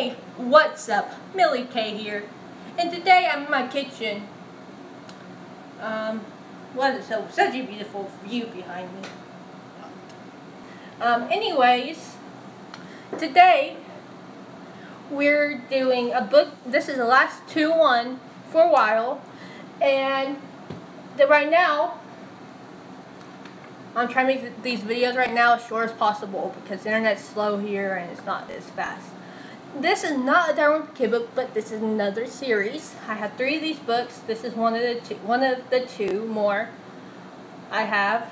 Hey, what's up? Millie K here. And today I'm in my kitchen. Um, what is so such a beautiful view behind me. Um, anyways, today we're doing a book. This is the last two one for a while, and the, right now I'm trying to make these videos right now as short as possible because the internet's slow here and it's not as fast. This is not a Darwin Kid book, but this is another series. I have three of these books. This is one of the two, one of the two more I have.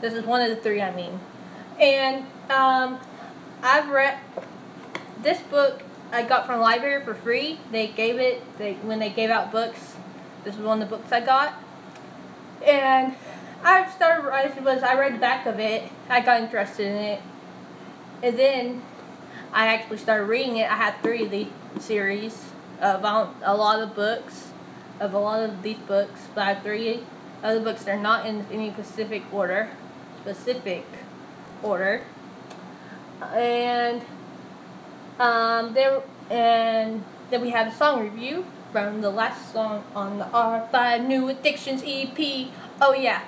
This is one of the three, I mean. And um, I've read this book. I got from the library for free. They gave it they when they gave out books. This is one of the books I got, and I started. I was I read the back of it. I got interested in it, and then I actually started reading it. I had three of the series of a lot of books, of a lot of these books, but I have three other books. They're not in any specific order, specific order, and um, there and then we have a song review from the last song on the R5 New Addictions EP. Oh yeah,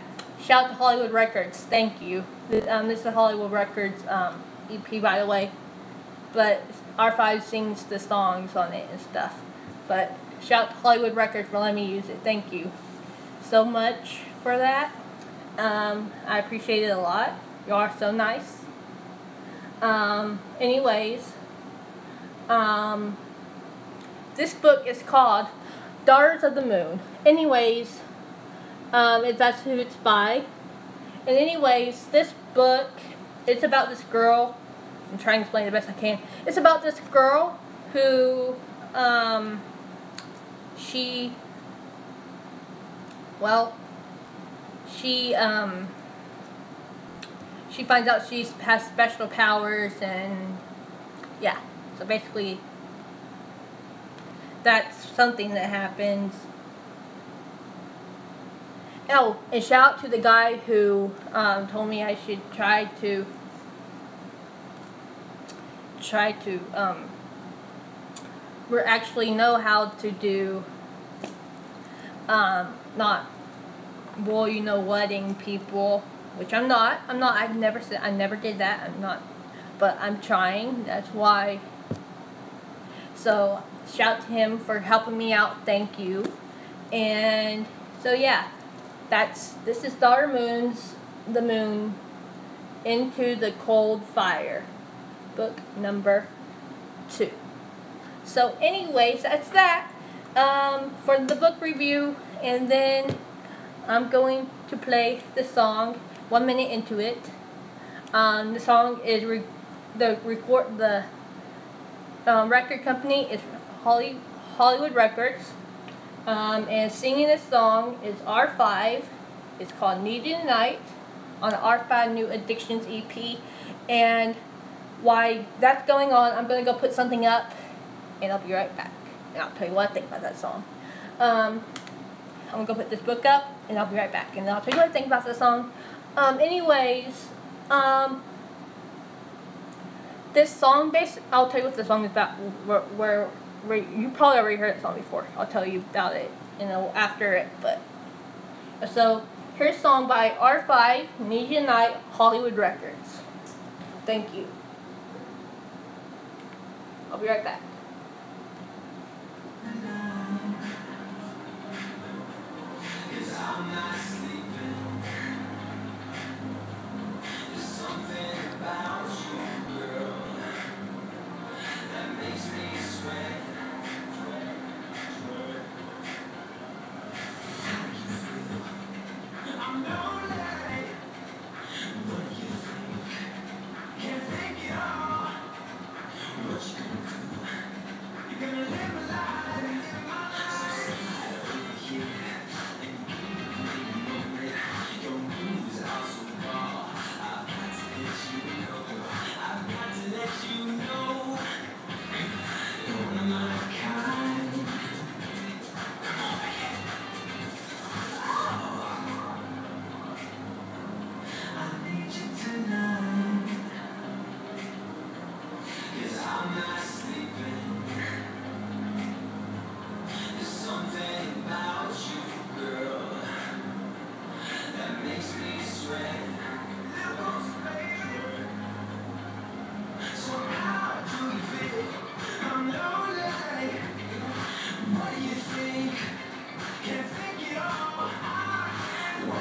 Shout out to Hollywood Records. Thank you. This, um, this is Hollywood Records um, EP, by the way. But R5 sings the songs on it and stuff. But shout to Hollywood Records for letting me use it. Thank you so much for that. Um, I appreciate it a lot. You are so nice. Um, anyways, um, this book is called Daughters of the Moon. Anyways, if that's who it's by. And anyways, this book, it's about this girl. I'm trying to explain the best I can. It's about this girl who, um, she, well, she, um, she finds out she has special powers and, yeah. So basically, that's something that happens Oh, and shout out to the guy who um, told me I should try to try to um, we actually know how to do um, not well you know wedding people which I'm not. I'm not I've never said I never did that. I'm not but I'm trying. That's why. So shout to him for helping me out. Thank you. And so yeah that's this is Daughter Moon's The Moon into the Cold Fire, book number two. So, anyways, that's that um, for the book review, and then I'm going to play the song one minute into it. Um, the song is re the record the um, record company is Holly Hollywood Records. Um, and singing this song is R5. It's called Need You Tonight on the R5 New Addictions EP. And while that's going on, I'm going to go put something up and I'll be right back. And I'll tell you what I think about that song. Um, I'm going to go put this book up and I'll be right back. And I'll tell you what I think about that song. Um, anyways, um, this song, base, I'll tell you what the song is about. Where, where you probably already heard that song before. I'll tell you about it, you know, after it. But so here's a song by R5, Media Night, Hollywood Records. Thank you. Be right back.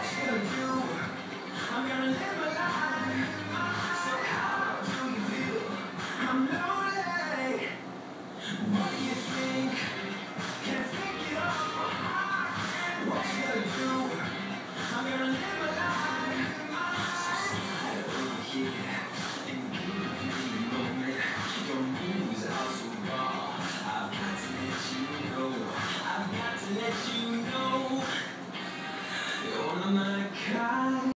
do. I'm gonna live a life.